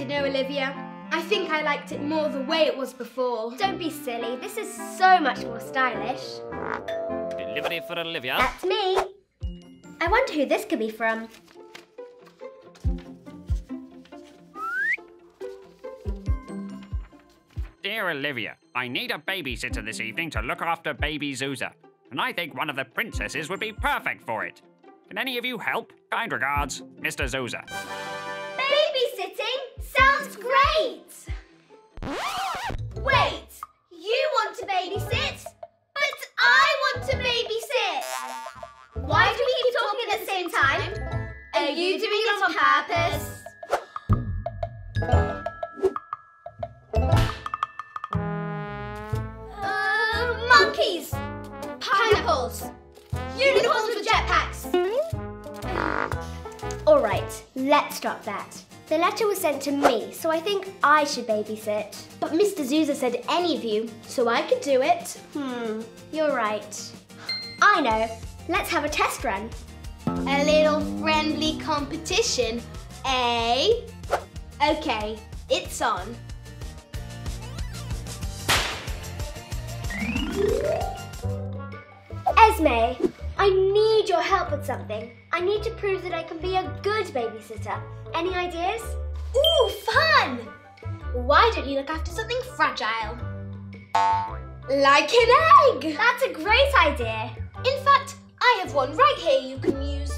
don't know, Olivia. I think I liked it more the way it was before. Don't be silly. This is so much more stylish. Delivery for Olivia. That's me. I wonder who this could be from. Dear Olivia, I need a babysitter this evening to look after baby Zuza, and I think one of the princesses would be perfect for it. Can any of you help? Kind regards, Mr. Zuza. Great! Wait, you want to babysit? But I want to babysit! Why do we keep talking at the same time? Are you doing it on purpose? Uh, monkeys! Pineapples! Unicorns with jetpacks! Alright, let's stop that. The letter was sent to me, so I think I should babysit. But Mr. Zuza said any of you, so I could do it. Hmm, you're right. I know. Let's have a test run. A little friendly competition, eh? Okay, it's on. Esme, I need your help with something. I need to prove that I can be a good babysitter. Any ideas? Ooh, fun! Why don't you look after something fragile? Like an egg! That's a great idea. In fact, I have one right here you can use.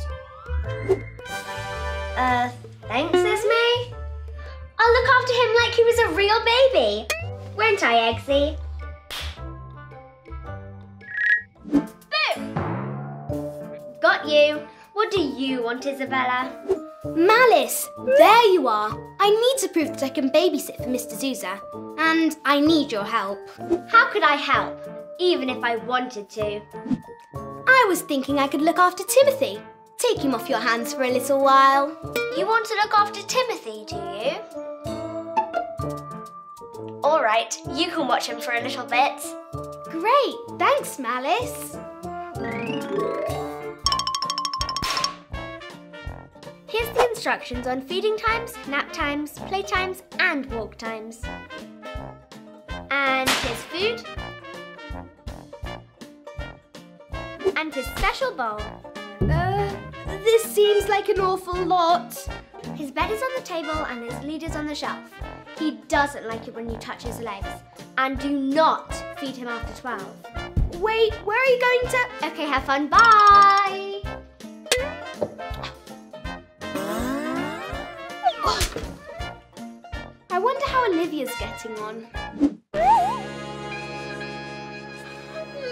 Uh, thanks, Esme. I'll look after him like he was a real baby. Won't I, Eggsy? You. What do you want, Isabella? Malice, there you are. I need to prove that I can babysit for Mr. Zuza, and I need your help. How could I help, even if I wanted to? I was thinking I could look after Timothy. Take him off your hands for a little while. You want to look after Timothy, do you? All right, you can watch him for a little bit. Great, thanks, Malice. Instructions on feeding times, nap times, play times, and walk times. And his food. And his special bowl. Uh, this seems like an awful lot. His bed is on the table and his lead is on the shelf. He doesn't like it when you touch his legs. And do not feed him after 12. Wait, where are you going to? Okay, have fun. Bye! Olivia's getting on.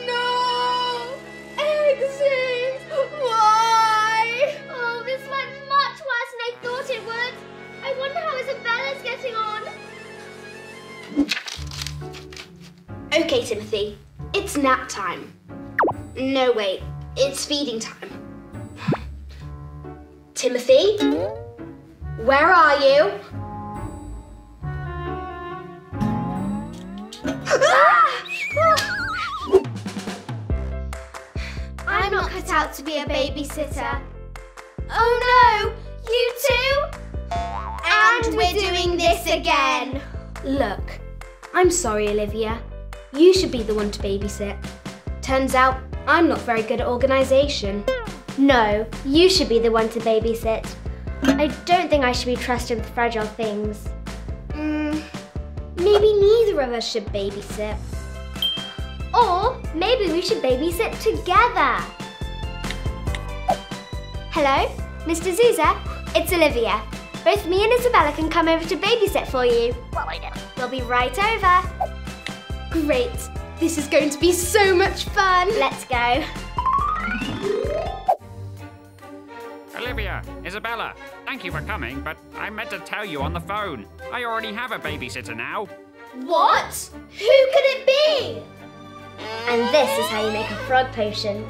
No! Exit! Why? Oh, this went much worse than I thought it would. I wonder how Isabella's getting on. Okay, Timothy. It's nap time. No, wait. It's feeding time. Timothy? Where are you? To be a babysitter. Oh no! You too? And we're doing this again. Look, I'm sorry, Olivia. You should be the one to babysit. Turns out I'm not very good at organisation. No, you should be the one to babysit. I don't think I should be trusted with fragile things. Mm, maybe neither of us should babysit. Or maybe we should babysit together. Hello, Mr. Zuza. It's Olivia. Both me and Isabella can come over to babysit for you. Well, I know. We'll be right over. Great. This is going to be so much fun. Let's go. Olivia, Isabella, thank you for coming, but I meant to tell you on the phone. I already have a babysitter now. What? Who could it be? And this is how you make a frog potion.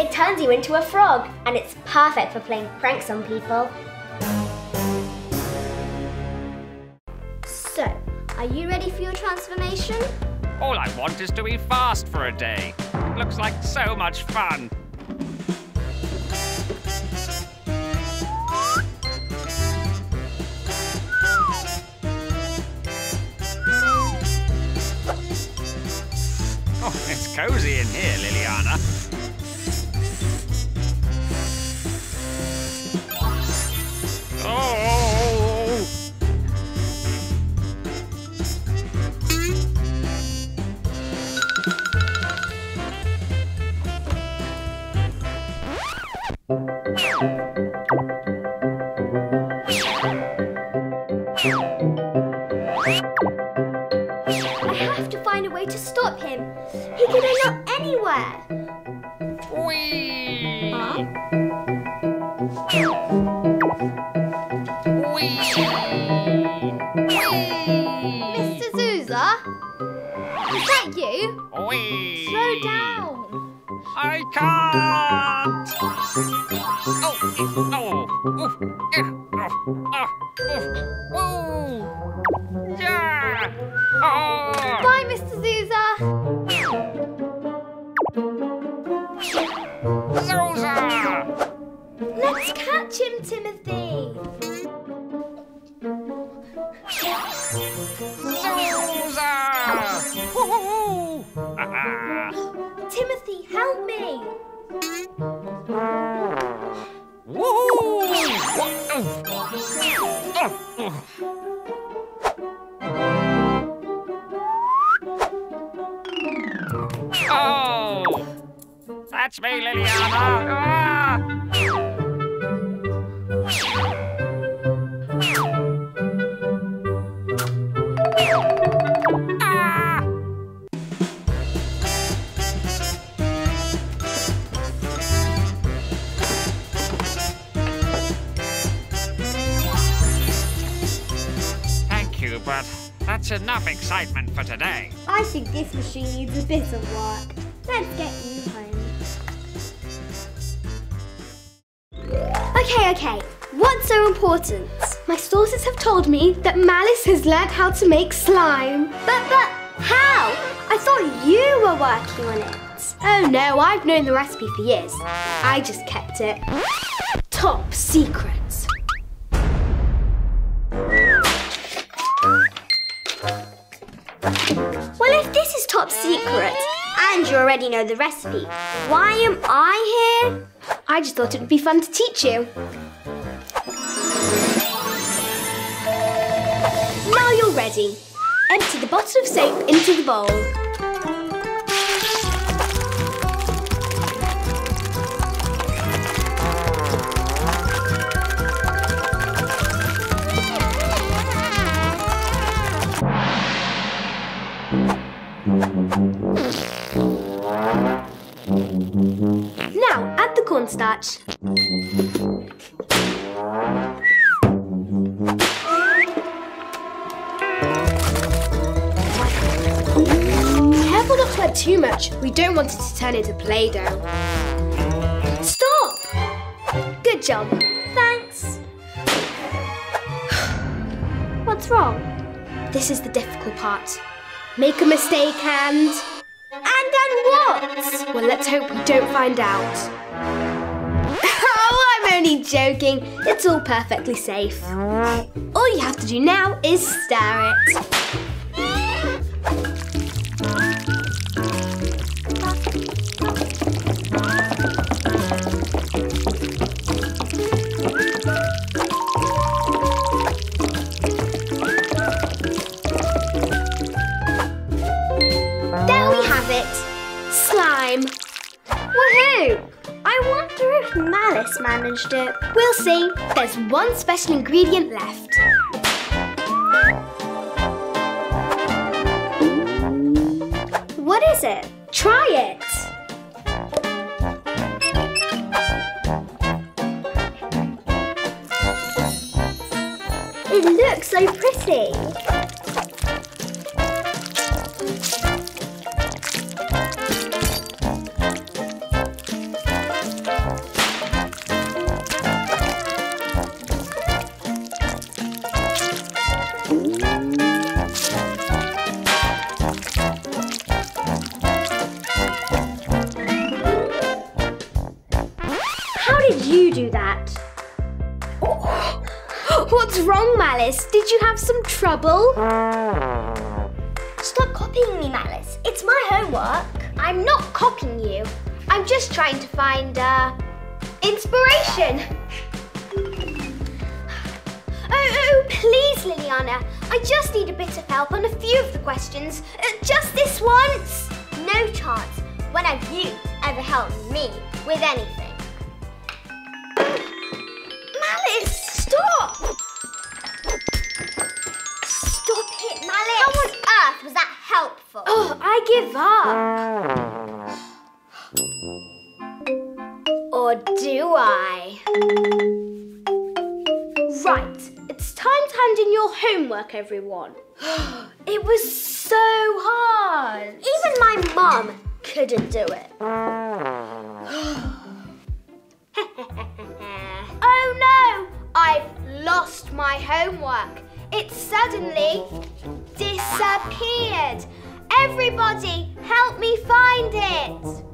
It turns you into a frog, and it's perfect for playing pranks on people. So, are you ready for your transformation? All I want is to be fast for a day. Looks like so much fun. Oh, it's cosy in here, Liliana. Mr. Zuza? Is that you? Whee! Slow down. I can't! Oh, oof, yeah, oof, yeah, oh, Bye, Mr. Zuza. Let's catch him, Timothy. Zosa! Woo-hoo-hoo! Ah-ah. Timothy, help me. Oh! That's me, Liliana! But that's enough excitement for today. I think this machine needs a bit of work. Let's get you home. Okay, okay. What's so important? My sources have told me that Malice has learned how to make slime. But, but, how? I thought you were working on it. Oh no, I've known the recipe for years. I just kept it top secret. Top secret and you already know the recipe, why am I here? I just thought it would be fun to teach you. Now you're ready. Empty the bottle of soap into the bowl. Cornstarch. Careful not to add too much. We don't want it to turn into Play-Doh. Stop! Good job. Thanks. What's wrong? This is the difficult part. Make a mistake and... And then what? Well, let's hope we don't find out. Joking. It's all perfectly safe. All you have to do now is stir it. There's one special ingredient left. What is it? Try it. It looks so pretty. Malice? Did you have some trouble? Stop copying me, Malice. It's my homework. I'm not copying you. I'm just trying to find, uh, inspiration. Oh, oh, please, Liliana. I just need a bit of help on a few of the questions. Uh, just this once. No chance. When have you ever helped me with anything? I give up. Or do I? Right, it's time to hand in your homework, everyone. it was so hard. Even my mum couldn't do it. oh no! I've lost my homework. It suddenly disappeared. Everybody, help me find it.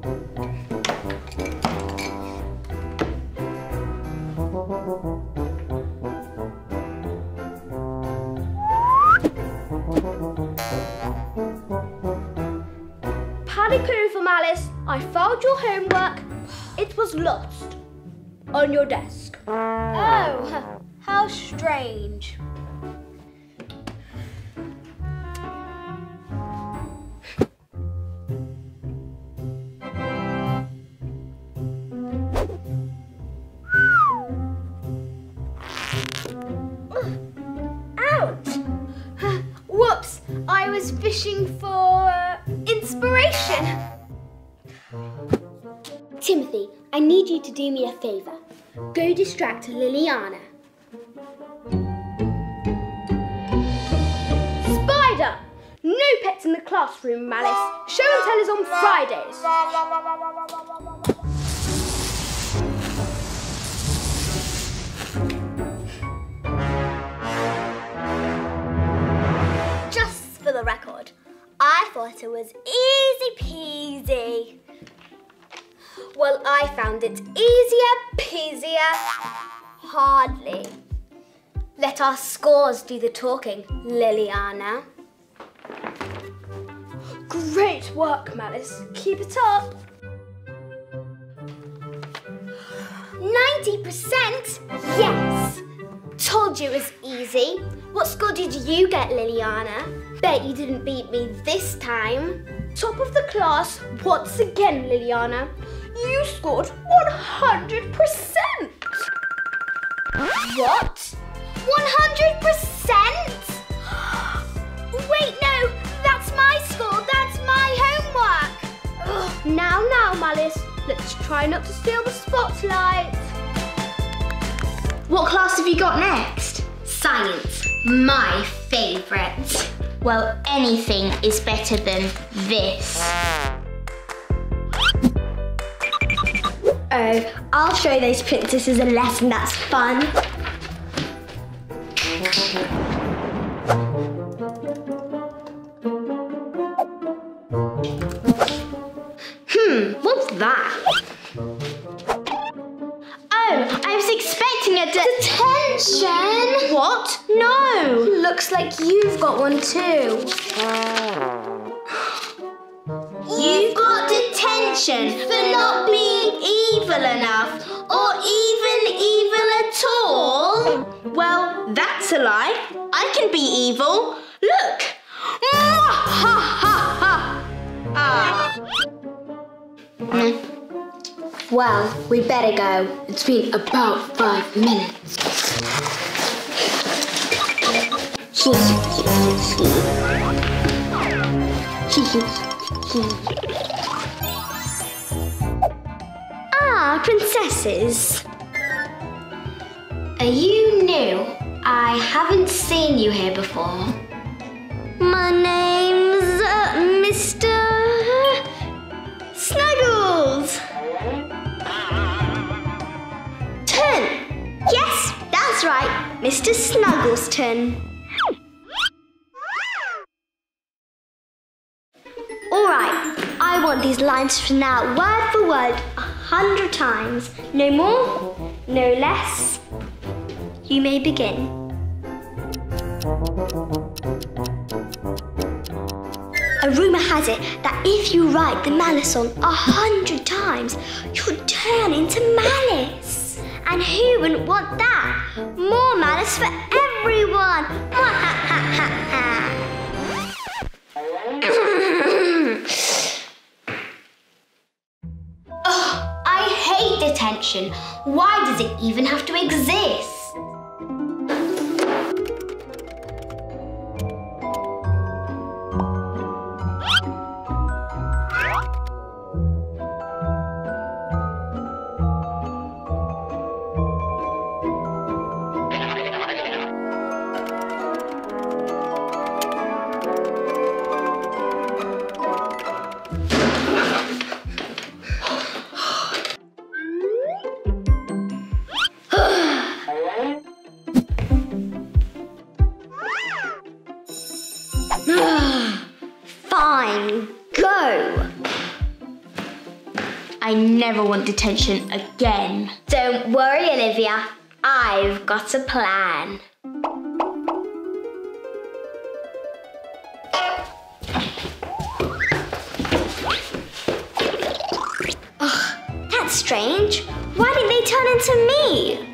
Paddy Poo for Malice, I found your homework. It was lost on your desk. Oh, how strange. Need you to do me a favour. Go distract Liliana. Spider! No pets in the classroom, Malice. Show and tell is on Fridays. Just for the record, I thought it was easy peasy. Well, I found it easier peasier. Hardly. Let our scores do the talking, Liliana. Great work, Malice. Keep it up. 90%? Yes. Told you it was easy. What score did you get, Liliana? Bet you didn't beat me this time. Top of the class once again, Liliana. You scored 100%. What? 100%? Wait, no, that's my score, that's my homework. Ugh, now, now, Malice. Let's try not to steal the spotlight. What class have you got next? Science, my favourite. Well, anything is better than this. Oh, I'll show those princesses a lesson that's fun. Hmm, what's that? Oh, I was expecting a de- detention. What? No. Looks like you've got one too. You've that's a lie. I can be evil. Look. Ah. Well, we better go. It's been about five minutes. Ah, princesses. Are you new? I haven't seen you here before. My name's uh, Mr. Snuggles. Ten. Yes, that's right, Mr. Snuggles turn. All right, I want these lines written out word for word a hundred times. No more, no less. You may begin. A rumour has it that if you write the Malice song a hundred times, you'll turn into Malice. And who wouldn't want that? More Malice for everyone! Ugh, oh, I hate detention. Why does it even have to exist? Go! I never want detention again. Don't worry, Olivia. I've got a plan. Ugh, That's strange. Why didn't they turn into me?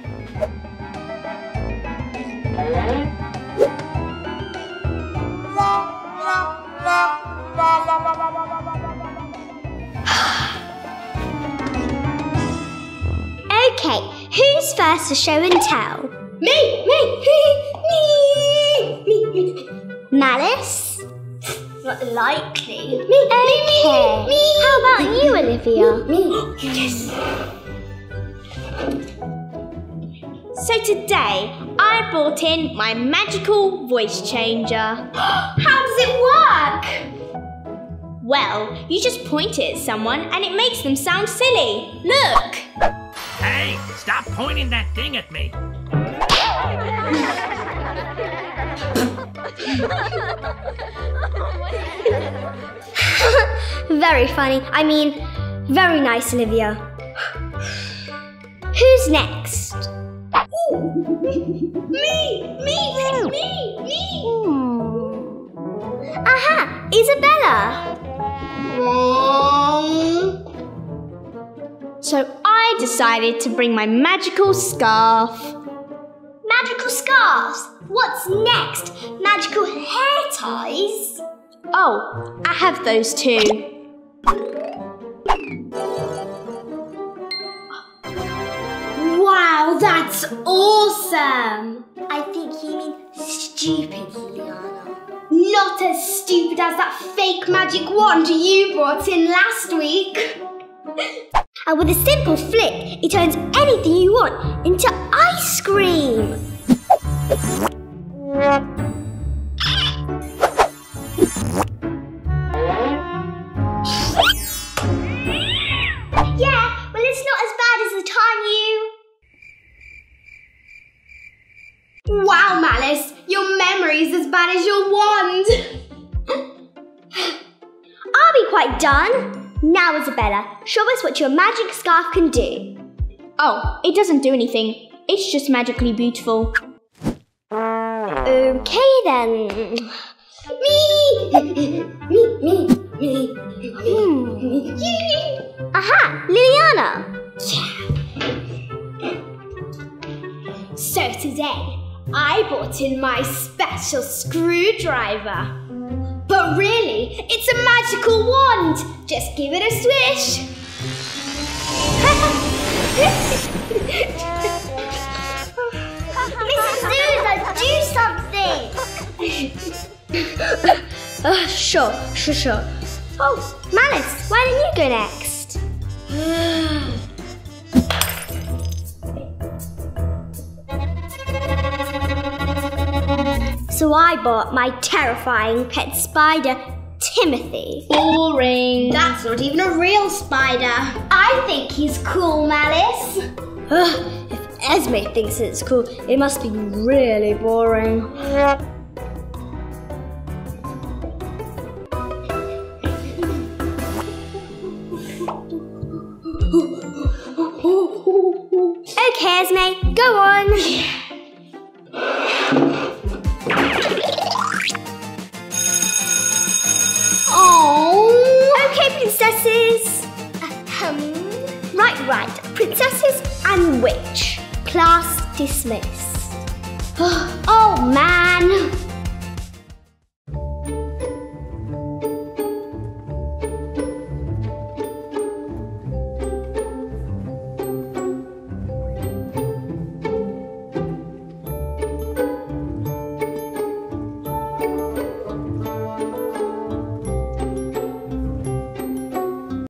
Okay, who's first to show and tell? Me, me, me, me, me. Malice? Not likely. Me, okay. me, How about you, Olivia? Me. Yes. So today, I brought in my magical voice changer. How does it work? Well, you just point it at someone and it makes them sound silly. Look! Hey, stop pointing that thing at me. Very funny. I mean, very nice, Olivia. Who's next? Me, me, me, me, me. Hmm. Aha, Isabella. So I decided to bring my magical scarf. Magical scarves. What's next? Magical hair ties? Oh, I have those too. Wow, that's awesome. I think you mean stupid, Liana. Not as stupid as that fake magic wand you brought in last week. And with a simple flick, it turns anything you want into ice cream. Yeah, well, it's not as bad as the time you. Wow, Malice, your memory's as bad as your quite done? Now, Isabella, show us what your magic scarf can do. Oh, it doesn't do anything. It's just magically beautiful. Okay then. Me, me, me, me. Hmm. Aha, Liliana. Yeah. So today, I brought in my special screwdriver. But really, it's a magical wand. Just give it a swish. Mrs. Zuza, do something. uh, sure, sure, sure. Oh, Malice, why don't you go next? so I bought my terrifying pet spider, Timothy. Boring. That's not even a real spider. I think he's cool, Malice. Ugh, if Esme thinks it's cool, it must be really boring. Okay, Esme, go on. princesses. Ahem. Right, right. Princesses and witch. Class dismissed. Oh man,